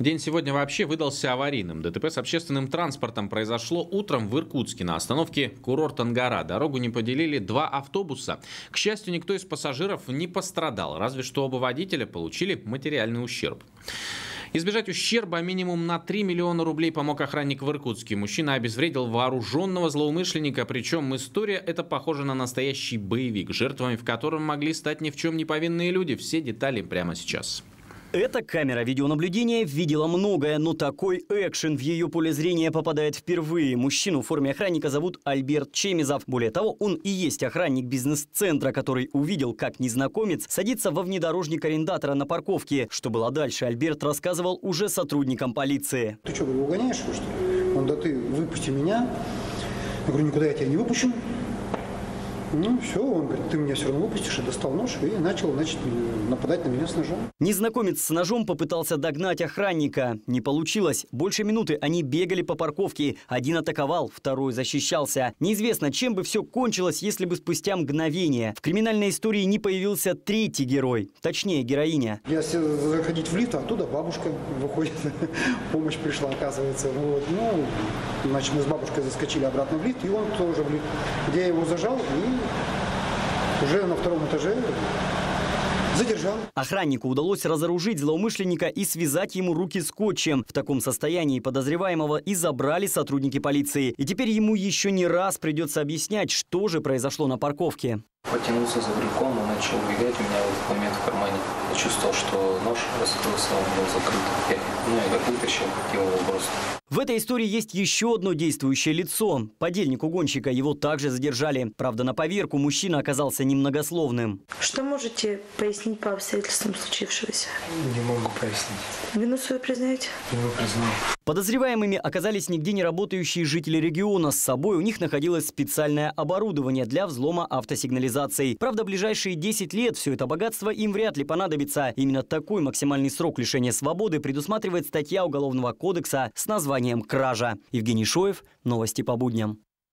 День сегодня вообще выдался аварийным. ДТП с общественным транспортом произошло утром в Иркутске на остановке курорт Ангара. Дорогу не поделили два автобуса. К счастью, никто из пассажиров не пострадал, разве что оба водителя получили материальный ущерб. Избежать ущерба минимум на 3 миллиона рублей помог охранник в Иркутске. Мужчина обезвредил вооруженного злоумышленника, причем история эта похожа на настоящий боевик, жертвами в котором могли стать ни в чем не повинные люди. Все детали прямо сейчас. Эта камера видеонаблюдения видела многое, но такой экшен в ее поле зрения попадает впервые. Мужчину в форме охранника зовут Альберт Чемизов. Более того, он и есть охранник бизнес-центра, который увидел, как незнакомец садится во внедорожник арендатора на парковке. Что было дальше, Альберт рассказывал уже сотрудникам полиции. Ты что, говорю, угоняешь его, что ли? Он, да ты выпусти меня. Я говорю, никуда я тебя не выпущу. Ну, все, он говорит, ты меня все равно выпустишь, и достал нож и начал, значит, нападать на меня с ножом. Незнакомец с ножом попытался догнать охранника. Не получилось. Больше минуты они бегали по парковке. Один атаковал, второй защищался. Неизвестно, чем бы все кончилось, если бы спустя мгновение в криминальной истории не появился третий герой. Точнее, героиня. Я сел заходить в лифт, а оттуда бабушка выходит. Помощь пришла, оказывается. Вот. Ну, значит, мы с бабушкой заскочили обратно в лифт, и он тоже в лифт. Где я его зажал, и уже на втором этаже задержал. Охраннику удалось разоружить злоумышленника и связать ему руки скотчем. В таком состоянии подозреваемого и забрали сотрудники полиции. И теперь ему еще не раз придется объяснять, что же произошло на парковке. Потянулся за брелком и начал убегать. У меня в этот момент в кармане я чувствовал, что нож раскрылся, он был закрыт. Я, ну, я как вытащил, хотел его бросить. В этой истории есть еще одно действующее лицо. Подельник угонщика, его также задержали. Правда, на поверку мужчина оказался немногословным. Что можете пояснить по обстоятельствам случившегося? Не могу пояснить. Вину свою признаете? Вину признал. Подозреваемыми оказались нигде не работающие жители региона. С собой у них находилось специальное оборудование для взлома автосигнализаций. Правда, ближайшие 10 лет все это богатство им вряд ли понадобится. Именно такой максимальный срок лишения свободы предусматривает статья Уголовного кодекса с названием «Кража». Евгений Шоев, новости по будням.